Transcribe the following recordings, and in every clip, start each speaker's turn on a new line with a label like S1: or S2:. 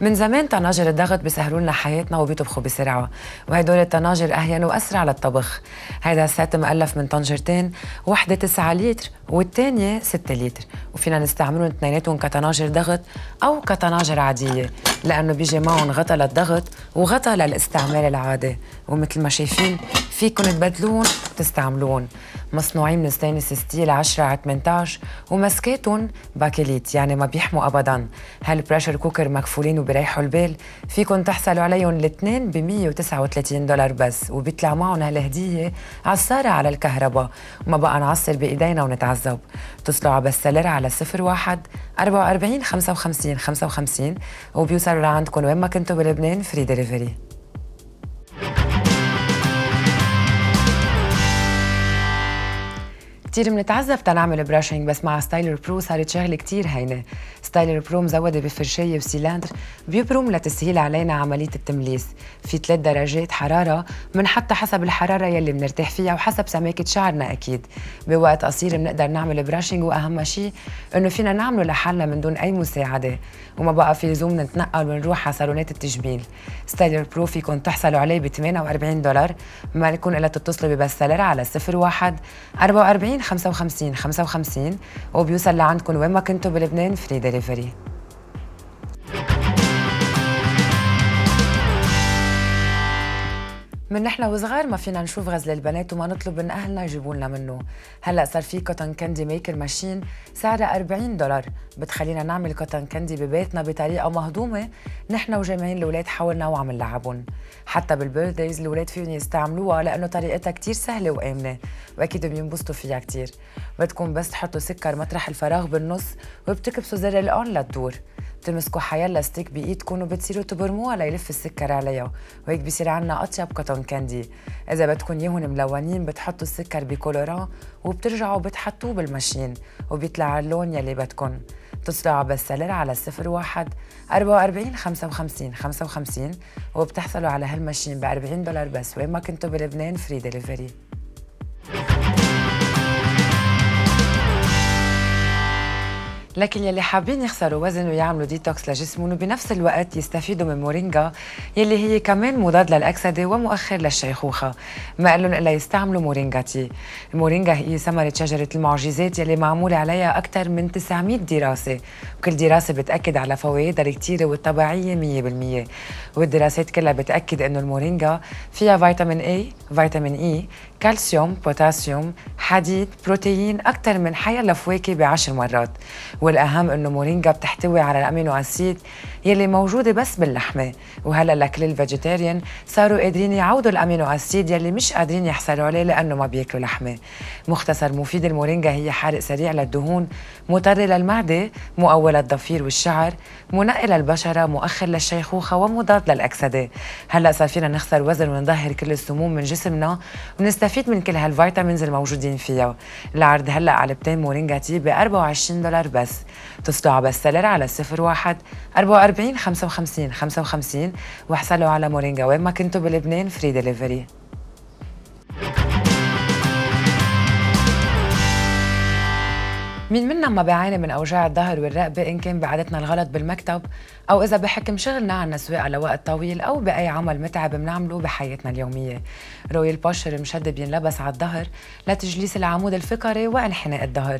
S1: من زمان طناجر الضغط بيسهلوا لنا حياتنا وبيطبخوا بسرعة وهدول الطناجر اهين وأسرع للطبخ هيدا ال set مؤلف من طنجرتين وحده 9 لتر والثانيه 6 لتر. وفينا نستعملهم اثنيناتهم كطناجر ضغط أو كطناجر عادية. لأنه بيجي معهم غطا للضغط وغطا للاستعمال العادي. ومثل ما شايفين فيكم تبدلون وتستعملون. مصنوعين من stainless steel 10 على 18 ومسكاتهم bakélite يعني ما بيحموا ابدا. هال pressure cooker مكفولين وبريحوا البال فيكم تحصلوا عليهم الاثنين ب 139 دولار بس وبيطلع معهم هالهدية عصاره على الكهرباء. وما بقى نعصر بإيدينا ونتعذب. اتصلوا على Best Seller على 01 44 55 55 وبيوصلوا لعندكم وين ما كنتوا بلبنان free delivery كتير بنتعذب تنعمل brushing بس مع Styler Pro صارت شغلة كتير هينة. Styler Pro مزوده بفرشاية وسيلاندر. بيبرم لتسهيل علينا عملية التمليس في ثلاث درجات حرارة بنحطها حسب الحرارة يلي بنرتاح فيها وحسب سماكة شعرنا أكيد. بوقت قصير بنقدر نعمل brushing وأهم شيء إنه فينا نعمله لحالنا من دون أي مساعدة. وما بقى في لزوم نتنقل ونروح على صالونات التجميل. Styler Pro فيكم تحصلوا عليه ب 48 دولار. ما لكم إلا تتصلوا ب Best Seller على 01 44 55 55 وبيوصل لعندكم وين ما كنتوا بلبنان فري دليفري delivery. من نحن وصغار ما فينا نشوف غزل البنات وما نطلب من أهلنا يجيبوا لنا منه. هلأ صار في cotton candy maker machine سعرها 40 دولار. بتخلينا نعمل cotton candy ببيتنا بطريقة مهضومة. نحن ومجمعين الأولاد حوالينا وعم نلعبهم. حتى بال birthdays الأولاد فيهم يستعملوها لأنه طريقتها كتير سهلة وآمنة. وأكيد بينبسطوا فيها كتير. بدكم بس تحطوا سكر مطرح الفراغ بالنص وبتكبسوا زر ال on لتدور بتمسكوا حيلا stick بايدكم وبتصيروا تبرموها ليلف السكر عليها وهيك بصير عنا أطيب cotton candy. إذا بدكم إياهم ملونين بتحطوا السكر ب colorant وبترجعوا بتحطوه بال machine وبيطلع اللون يلي بدكم اتصلوا على Best Seller على 01 44 55 55 وبتحصلوا على هال machine ب 40 دولار بس وين ما كنتوا بلبنان free delivery لكن يلي حابين يخسروا وزن ويعملوا ديتوكس لجسمهم وبنفس الوقت يستفيدوا من مورينجا يلي هي كمان مضاد للأكسدة ومؤخر للشيخوخة. ما لهم إلا يستعملوا مورينجا tea. المورينجا هي ثمرة شجرة المعجزات يلي معمول عليها أكثر من 900 دراسة. وكل دراسة بتأكد على فوائدها الكتيرة والطبيعية 100% والدراسات كلها بتأكد إنه المورينجا فيها فيتامين A فيتامين E كالسيوم بوتاسيوم حديد بروتين أكثر من حيالله فواكه بعشر مرات. والأهم إنه مورينجا بتحتوي على ال amino acid يلي موجودة بس باللحمة. وهلا لكل ال vegetarian صاروا قادرين يعوضوا ال amino acid يلي مش قادرين يحصلوا عليه لأنه ما بياكلوا لحمة. مختصر مفيد المورينجا هي حارق سريع للدهون مطهر للمعدة مقوي للضافير والشعر منقي للبشرة مؤخر للشيخوخة ومضاد للأكسدة. هلا صار فينا نخسر وزن ونظهر كل السموم من جسمنا ونستفيد من كل هال vitamins الموجودين فيها. العرض هلأ علبتين مورينجا tea ب 24 دولار بس. اتصلوا على Best Seller على 01 44 55 55 واحصلوا على مورينجا وين ما كنتوا بلبنان free delivery مين منا ما بيعاني من أوجاع الظهر والرقبة إن كان بقعدتنا الغلط بالمكتب أو إذا بحكم شغلنا عنا سواقه لوقت طويل أو بأي عمل متعب بنعمله بحياتنا اليومية. Royal Posture مشد بينلبس على الظهر لتجليس العمود الفقري وانحناء الظهر.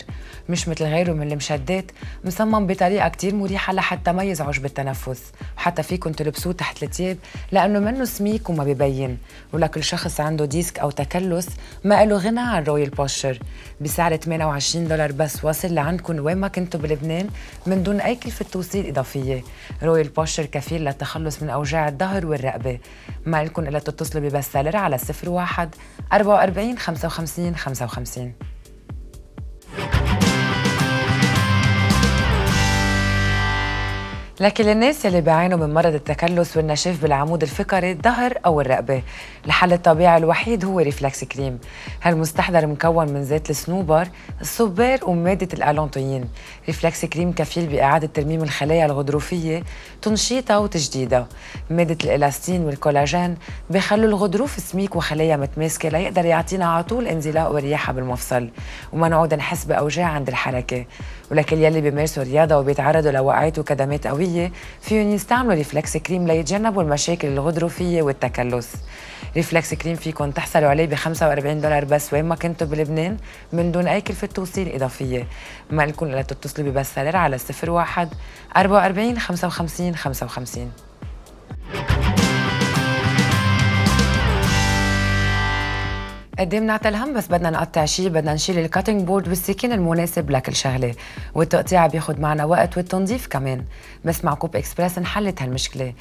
S1: مش مثل غيره من المشدات مصمم بطريقة كتير مريحة لحتى ما يزعج بالتنفس وحتى فيكم تلبسوه تحت الثياب لأنه منه سميك وما ببين ولكل شخص عنده disc أو تكلس ما له غنى عن Royal Posture. بسعر 28 دولار بس واصل لعندكم وين ما كنتوا بلبنان من دون أي كلفة توصيل إضافية. Royal Posture كفيل للتخلص من أوجاع الظهر والرقبة. ما لكم إلا تتصلوا ب Best Seller على 01 44 55 55 لكل الناس يلي بيعانوا من مرض التكلس والنشاف بالعمود الفقري الظهر أو الرقبة. الحل الطبيعي الوحيد هو Reflex Cream. هالمستحضر مكون من زيت الصنوبر الصبار ومادة ال allantoin Reflex Cream كفيل بإعادة ترميم الخلايا الغضروفية تنشيطها وتجديدها مادة الإلاستين والكولاجين بيخلوا الغضروف سميك وخلايا متماسكة ليقدر يعطينا على طول انزلاق ورياحة بالمفصل. وما نعود نحس بأوجاع عند الحركة. ولكل يلي بيمارسوا رياضه وبيتعرضوا لوقعات وكدمات قويه فيهم يستعملوا Reflex Cream ليتجنبوا المشاكل الغضروفية والتكلس. Reflex Cream فيكم تحصلوا عليه ب 45 دولار بس وين ما كنتوا بلبنان من دون أي كلفة توصيل إضافية. ما لكم إلا تتصلوا ب Best Seller على 01 44 55 55 قد ما نعتل الهم بس بدنا نقطع شيء بدنا نشيل ال cutting board والسكين المناسب لكل شغلة. والتقطيع بياخد معنا وقت والتنظيف كمان. بس مع Coupe Express انحلت هالمشكلة.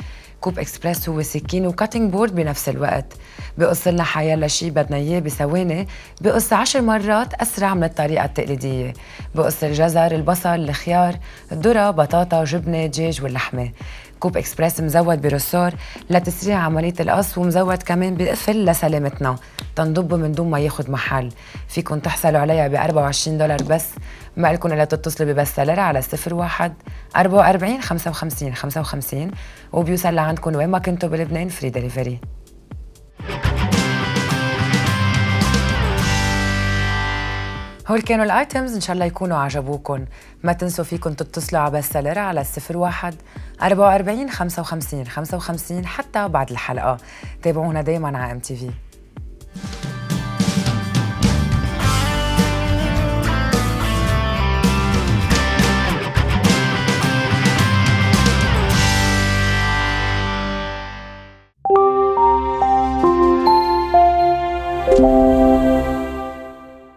S1: Coupe Express هو سكين و cutting board بنفس الوقت. بقص لنا حيلا شيء بدنا إياه بثواني. بقص عشر مرات أسرع من الطريقة التقليدية. بقص الجزر البصل الخيار الذرة بطاطا جبنة دجاج واللحمة. Coupe Express مزود ب ressort لتسريع عملية القص ومزود كمان بقفل لسلامتنا. تنضبه من دون ما ياخد محل. فيكن تحصلوا عليها ب 24 دولار بس. ما لكم إلا تتصلوا ب Best Seller على 01 44 55 55 وبيوصل لعندكم وين ما كنتوا بلبنان free delivery هول كانوا ال items إن شاء الله يكونوا عجبوكم ما تنسوا فيكم تتصلوا على Best Seller على 01 44 55 55 حتى بعد الحلقة. تابعونا دايما على MTV